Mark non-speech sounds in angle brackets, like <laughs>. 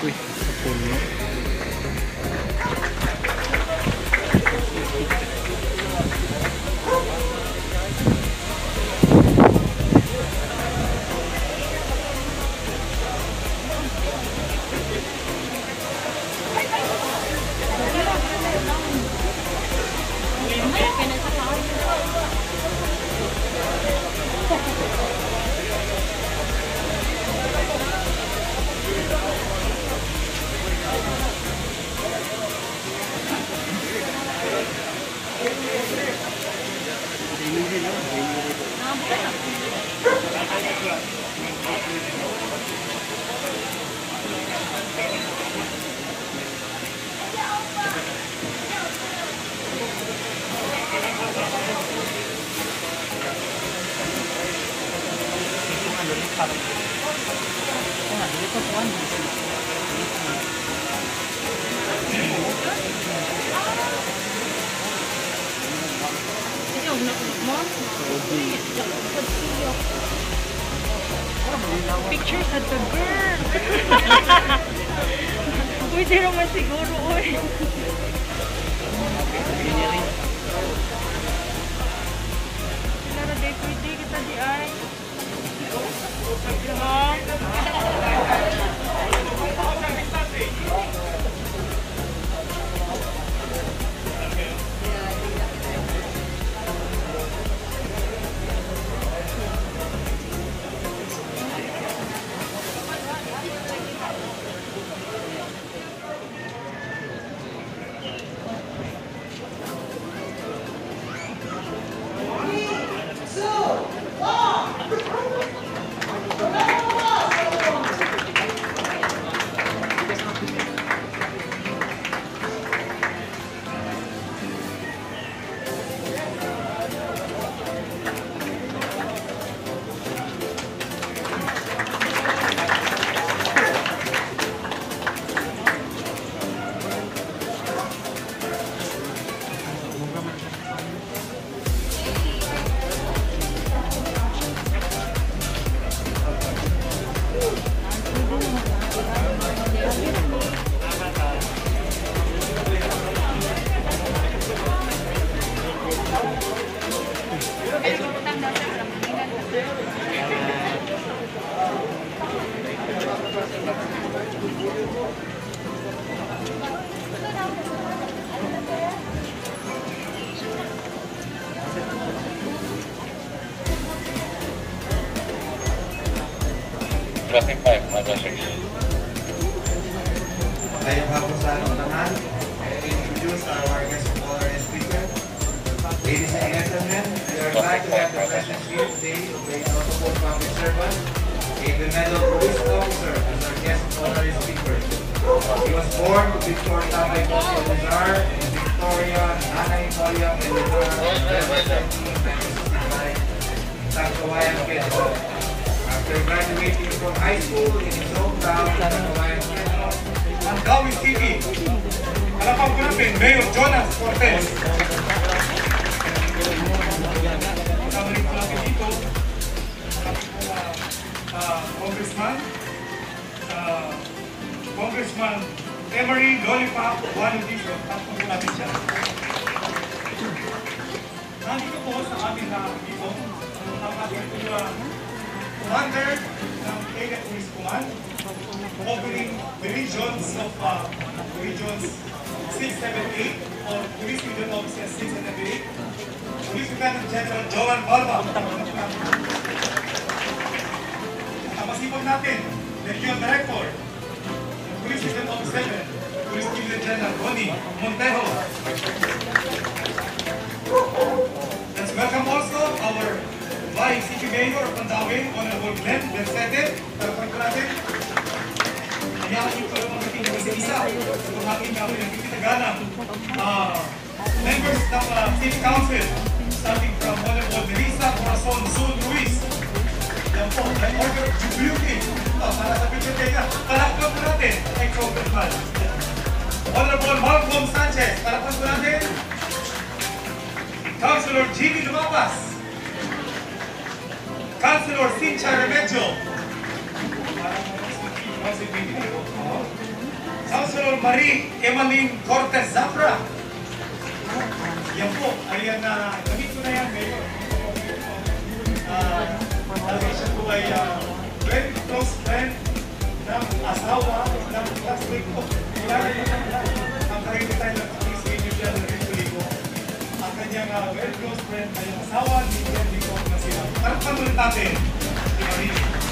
qui. A pollo Uy, sa puno. Ikaw na mo? Pictures at the girl. <laughs> Pwede naman siguro, oy. Lara, Traffic 5, Madras Ngayong hapon sa ano naman, I introduce our guest and speaker. Ladies and gentlemen, we are glad to have the presence here today of a notable public servant, gave the medal to his officer as our guest honorary speaker. He was born to Victor Tabay Bosso Lizar and Victoria Nanay Moyang and Lizar in 1969 in Tacloayan, After graduating from high school in his hometown, Tacloayan, Quezon, ang Dawis TV, Kalapang Gulapin, Mayor Jonas Cortez, Congressman, uh, Congressman Emery Lollipop Juanidis. Tapos po natin siya. Nandito po sa amin na dito, ang ating uh, commander ng Kenya Police Command, covering the regions of uh, regions 678 or Police Region Officer 678, Police Lieutenant General Joan Barba. Ang masipag natin, Region Director, Police Region Officer 7, Police Region General Ronnie Montejo. Let's welcome also our Vice City Mayor of Pandawe, Honorable Glenn Bensete. Welcome po natin. Hayaan niyo pala magating ng isa-isa kung aking namin ang kitagalang uh, members ng uh, City Council starting from Honorable Melissa ay Congressman. Honorable Malcolm Sanchez. Palakpan po natin. Councilor Jimmy Lumapas. Councilor Cynthia Remedio. Councilor Marie Emaline Cortez Zafra. Yan po, ayan na, gamit ko na yan. Ah, dahil siya po ay ah, very close friend ng asawa ng classmate ko. Kilala niyo na nila. Ang karito tayo ng ng Rito Ligo. Ang kanyang ah, very close friend ay asawa ni Ligo na sila. Parang pamulit natin, si Marie.